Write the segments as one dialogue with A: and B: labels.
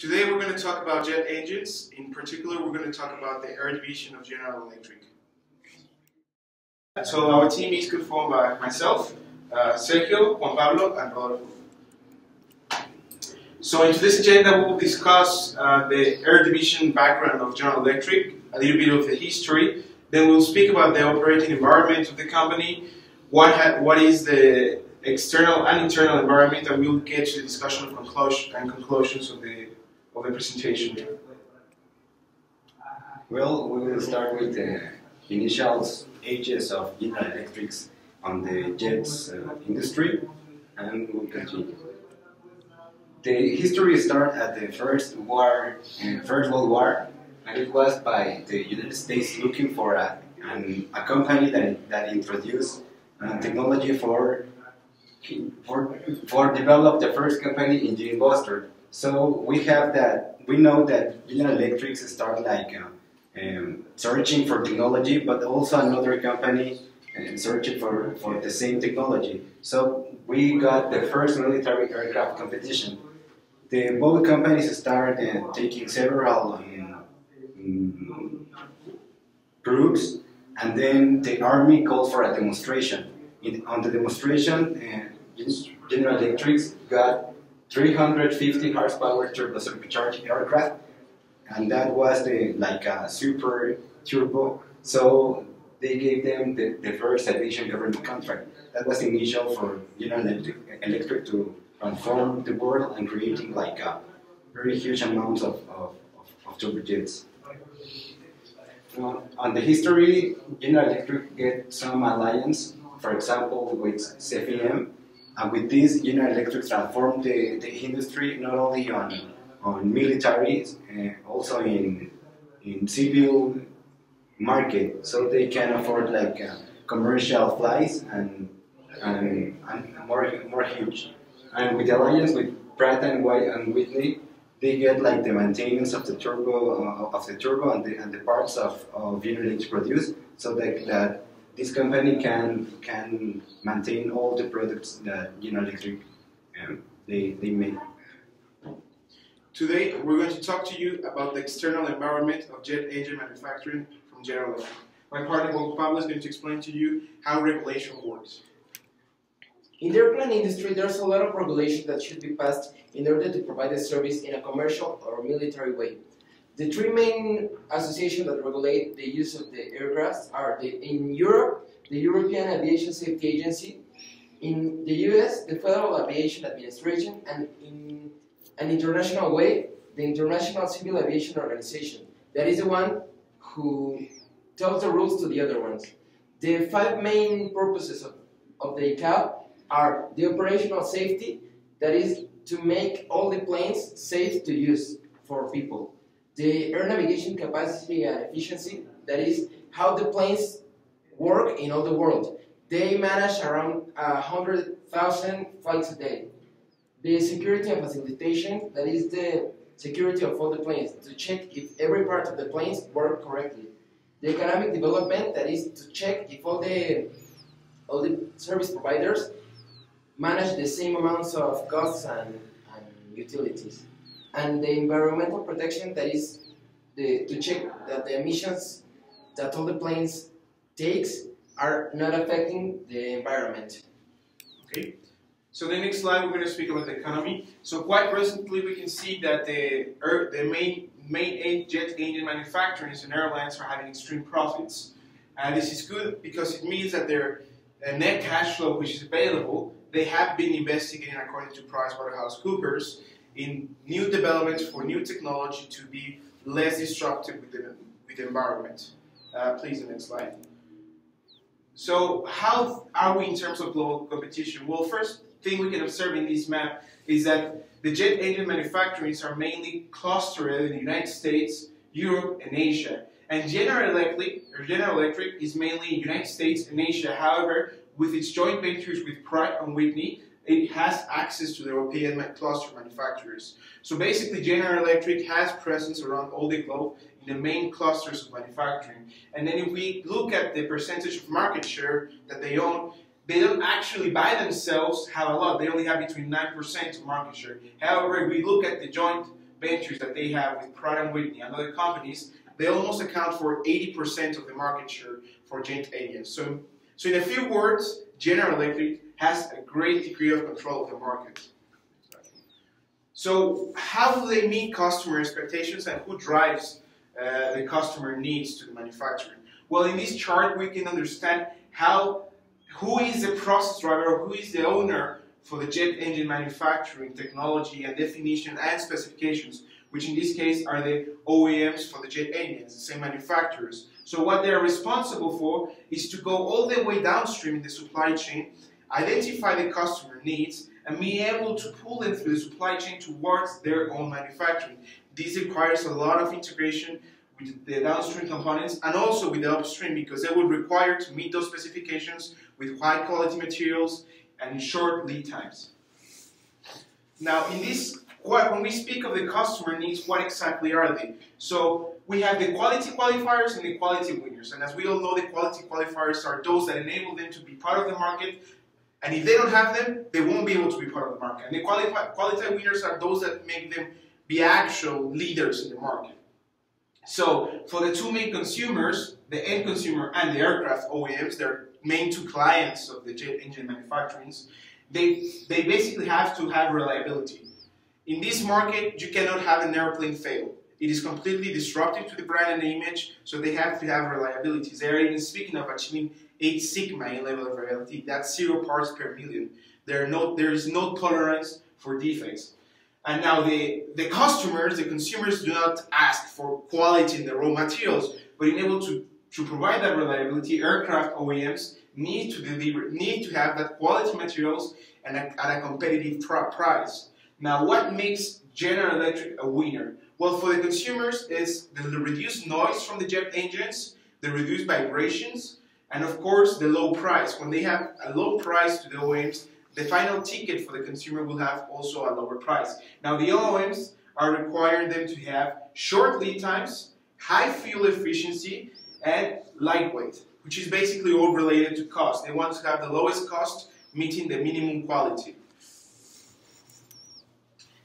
A: Today we're going to talk about jet engines. In particular, we're going to talk about the air division of General Electric. So our team is conformed by myself, uh, Sergio, Juan Pablo, and Rodolfo. So in today's agenda, we will discuss uh, the air division background of General Electric, a little bit of the history. Then we'll speak about the operating environment of the company, what, what is the external and internal environment, and we'll get to the discussion of conclusion and conclusions of the of the presentation.
B: Well, we will start with the initial ages of General Electrics on the jets uh, industry, and we'll continue. The history starts at the First War, uh, First World War, and it was by the United States looking for a, an, a company that, that introduced uh, technology for for for develop the first company engine buster. So we have that. We know that General Electric start like uh, um, searching for technology, but also another company uh, searching for for the same technology. So we got the first military aircraft competition. The both companies started uh, taking several um, um, groups, and then the army called for a demonstration. In, on the demonstration, uh, General Electric got 350 horsepower turbo supercharged aircraft, and that was the like a super turbo. So they gave them the, the first aviation government contract. That was initial for General Electric, Electric to transform the world and creating like a very huge amounts of, of, of, of turbojets. Uh, on the history, General Electric get some alliance for example, with CFM. And with this, General Electric transformed the, the industry not only on, on military, uh, also in, in civil market, so they can afford like uh, commercial flights and, and, and more, more huge. And with the alliance with Pratt and White and Whitney, they get like the maintenance of the turbo uh, of the turbo and the, and the parts of, of Electric produce, so that, that this company can can maintain all the products that General Electric um, they, they make.
A: Today, we're going to talk to you about the external environment of jet engine manufacturing from General Electric. My partner Juan Pablo is going to explain to you how regulation works.
C: In the airplane industry, there's a lot of regulation that should be passed in order to provide the service in a commercial or military way. The three main associations that regulate the use of the aircraft are the, in Europe, the European Aviation Safety Agency, in the US, the Federal Aviation Administration, and in an international way, the International Civil Aviation Organization. That is the one who tells the rules to the other ones. The five main purposes of, of the ICAO are the operational safety, that is to make all the planes safe to use for people the air navigation capacity and efficiency, that is how the planes work in all the world. They manage around uh, 100,000 flights a day. The security and facilitation, that is the security of all the planes, to check if every part of the planes work correctly. The economic development, that is to check if all the, all the service providers manage the same amounts of costs and, and utilities and the environmental protection that is the, to check that the emissions that all the planes takes are not affecting the environment.
A: Okay. So the next slide we're going to speak about the economy. So quite recently we can see that the the main main jet engine manufacturers and airlines are having extreme profits. And this is good because it means that their uh, net cash flow which is available, they have been investigating according to PricewaterhouseCoopers in new developments for new technology to be less disruptive with the, with the environment. Uh, please, the next slide. So how are we in terms of global competition? Well, first thing we can observe in this map is that the jet engine manufacturers are mainly clustered in the United States, Europe, and Asia. And General Electric, General Electric is mainly United States and Asia. However, with its joint ventures with Pratt and Whitney, it has access to the European cluster manufacturers. So basically, General Electric has presence around all the globe in the main clusters of manufacturing. And then if we look at the percentage of market share that they own, they don't actually by themselves have a lot. They only have between 9% of market share. However, if we look at the joint ventures that they have with Pratt Whitney and other companies, they almost account for 80% of the market share for jet engines. So, so in a few words, General Electric has a great degree of control of the market. So how do they meet customer expectations and who drives uh, the customer needs to the manufacturer? Well, in this chart, we can understand how, who is the process driver, who is the owner for the jet engine manufacturing technology and definition and specifications, which in this case are the OEMs for the jet engines, the same manufacturers. So what they're responsible for is to go all the way downstream in the supply chain, identify the customer needs, and be able to pull them through the supply chain towards their own manufacturing. This requires a lot of integration with the downstream components and also with the upstream because they would require to meet those specifications with high quality materials and short lead times. Now, in this, when we speak of the customer needs, what exactly are they? So we have the quality qualifiers and the quality winners. And as we all know, the quality qualifiers are those that enable them to be part of the market. And if they don't have them, they won't be able to be part of the market. And the qualified, quality winners are those that make them be actual leaders in the market. So for the two main consumers, the end consumer and the aircraft OEMs, they're main two clients of the jet engine manufacturers, they, they basically have to have reliability. In this market, you cannot have an airplane fail. It is completely disruptive to the brand and the image, so they have to have reliability. They are even speaking of achieving 8 sigma in level of reliability. That's zero parts per million. There, no, there is no tolerance for defects. And now the, the customers, the consumers do not ask for quality in the raw materials, but in able to to provide that reliability, aircraft OEMs need to deliver, need to have that quality materials and a, at a competitive price. Now, what makes General Electric a winner? Well, for the consumers, it's the reduced noise from the jet engines, the reduced vibrations, and of course, the low price. When they have a low price to the OEMs, the final ticket for the consumer will have also a lower price. Now, the OEMs are requiring them to have short lead times, high fuel efficiency, and lightweight, which is basically all related to cost. They want to have the lowest cost meeting the minimum quality.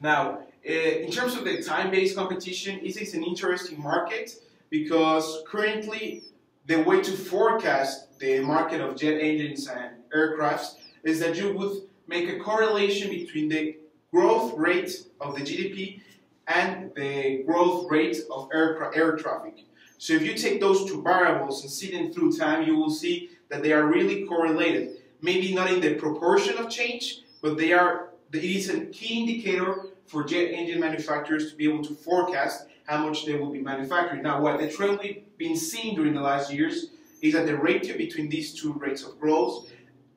A: Now, eh, in terms of the time-based competition, it is an interesting market because currently the way to forecast the market of jet engines and aircrafts is that you would make a correlation between the growth rate of the GDP and the growth rate of air, air traffic. So if you take those two variables and see them through time, you will see that they are really correlated. Maybe not in the proportion of change, but they are, it is a key indicator for jet engine manufacturers to be able to forecast how much they will be manufacturing. Now, what the trend we've been seeing during the last years is that the ratio between these two rates of growth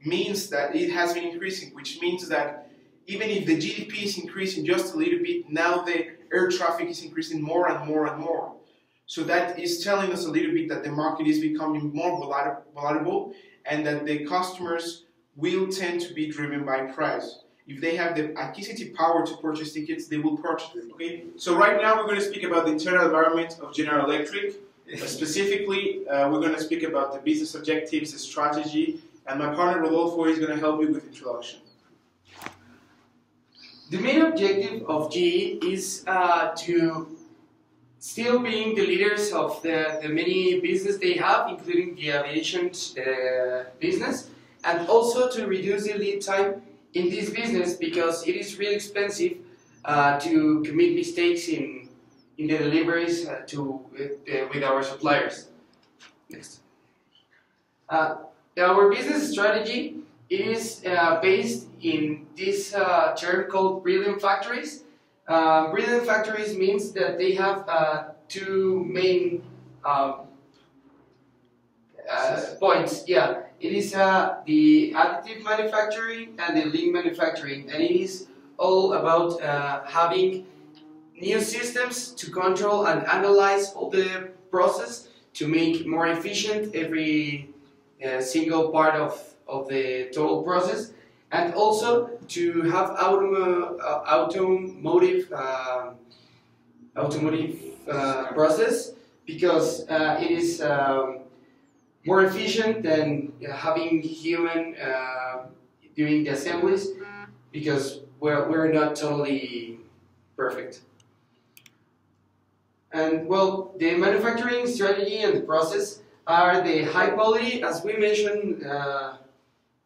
A: means that it has been increasing, which means that even if the GDP is increasing just a little bit, now the air traffic is increasing more and more and more. So that is telling us a little bit that the market is becoming more volatile and that the customers will tend to be driven by price. If they have the acquisitive power to purchase tickets, they will purchase them. Okay. So right now we're going to speak about the internal environment of General Electric. Specifically, uh, we're going to speak about the business objectives, the strategy, and my partner Rodolfo is going to help you with introduction.
D: The main objective of GE is uh, to still being the leaders of the, the many business they have, including the aviation uh, business, and also to reduce the lead time in this business because it is really expensive uh, to commit mistakes in, in the deliveries uh, to, uh, with our suppliers. Next. Uh, our business strategy is uh, based in this term called Brilliant Factories, uh, brilliant factories means that they have uh, two main um, uh, points. Yeah, it is uh, the additive manufacturing and the lean manufacturing, and it is all about uh, having new systems to control and analyze all the process to make more efficient every uh, single part of, of the total process and also to have automo uh, automotive uh, automotive uh, process because uh, it is um, more efficient than having human uh, doing the assemblies because we're, we're not totally perfect. And well, the manufacturing strategy and the process are the high quality, as we mentioned uh,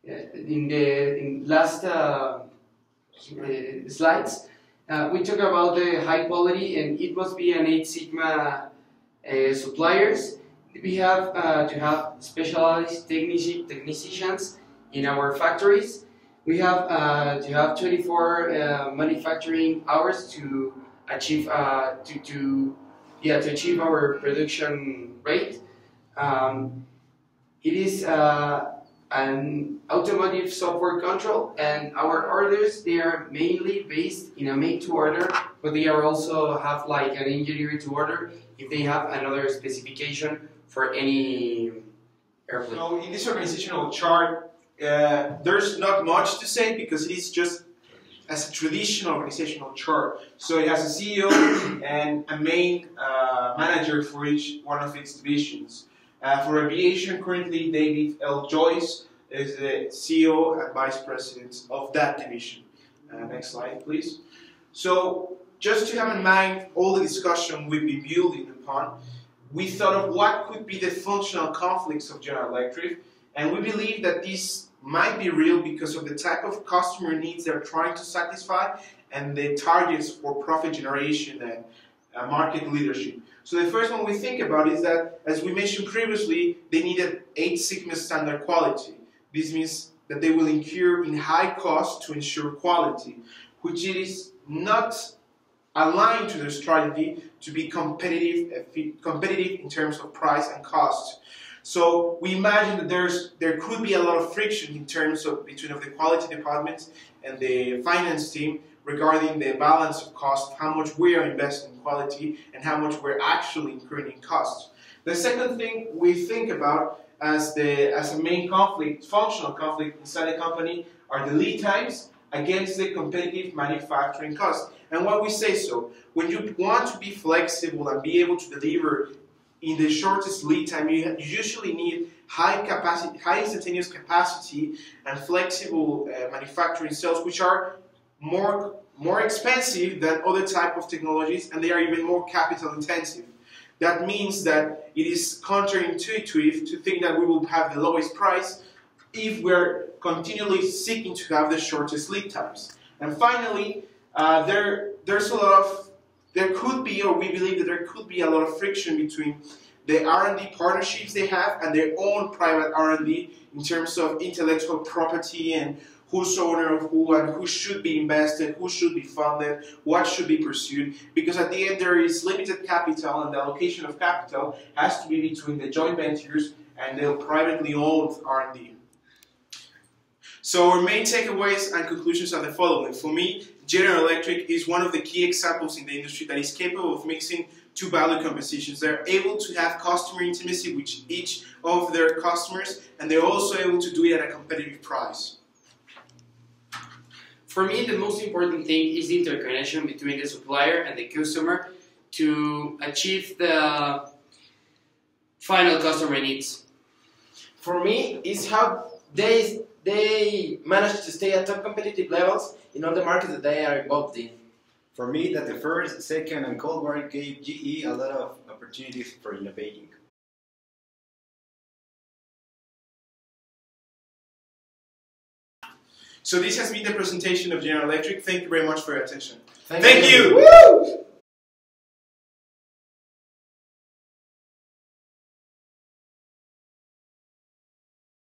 D: in the in last uh, uh, slides. Uh, we talk about the high quality, and it must be an Eight Sigma uh, suppliers. We have uh, to have specialized technici- technicians in our factories. We have uh, to have 24 uh, manufacturing hours to achieve uh, to, to yeah to achieve our production rate. Um, it is uh, an automotive software control, and our orders they are mainly based in a make to order, but they are also have like an engineer to order if they have another specification for any airplane.
A: So in this organizational chart, uh, there's not much to say because it is just as a traditional organizational chart. So it has a CEO and a main uh, manager for each one of its divisions. Uh, for aviation, currently David L. Joyce is the CEO and vice president of that division. Uh, next slide, please. So just to have in mind all the discussion we've been building upon, we thought of what could be the functional conflicts of General Electric, and we believe that these might be real because of the type of customer needs they're trying to satisfy and the targets for profit generation and uh, market leadership. So the first one we think about is that, as we mentioned previously, they needed 8 Sigma standard quality. This means that they will incur in high cost to ensure quality, which is not aligned to their strategy to be competitive, uh, competitive in terms of price and cost. So we imagine that there's there could be a lot of friction in terms of between of the quality departments and the finance team regarding the balance of cost, how much we are investing in quality, and how much we're actually incurring in costs. The second thing we think about as the as a main conflict, functional conflict inside the company, are the lead times against the competitive manufacturing cost. And why we say so, when you want to be flexible and be able to deliver in the shortest lead time, you usually need high capacity, high instantaneous capacity and flexible uh, manufacturing cells, which are more more expensive than other type of technologies, and they are even more capital intensive. That means that it is counterintuitive to think that we will have the lowest price if we're continually seeking to have the shortest lead times. And finally, uh, there there's a lot of there could be, or we believe that there could be a lot of friction between the R&D partnerships they have and their own private R&D in terms of intellectual property and who's owner of who and who should be invested, who should be funded, what should be pursued. Because at the end there is limited capital and the allocation of capital has to be between the joint ventures and the privately owned R&D. So our main takeaways and conclusions are the following. For me, General Electric is one of the key examples in the industry that is capable of mixing two value compositions. They're able to have customer intimacy with each of their customers, and they're also able to do it at a competitive price.
D: For me, the most important thing is the interconnection between the supplier and the customer to achieve the final customer needs.
C: For me, it's how they they managed to stay at top competitive levels in all the markets that they are involved in.
B: For me, that the first, second, and Cold War gave GE a lot of opportunities for innovating.
A: So this has been the presentation of General Electric. Thank you very much for your attention.
C: Thank,
A: Thank
C: you.
A: you.